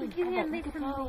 Give me a lift from